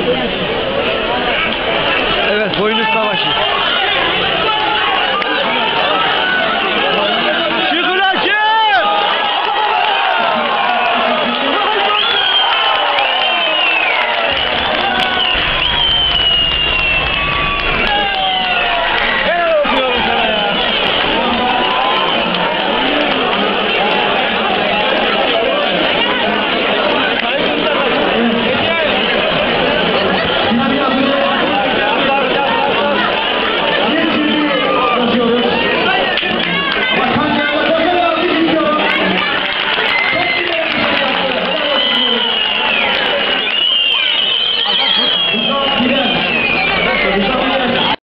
Gracias.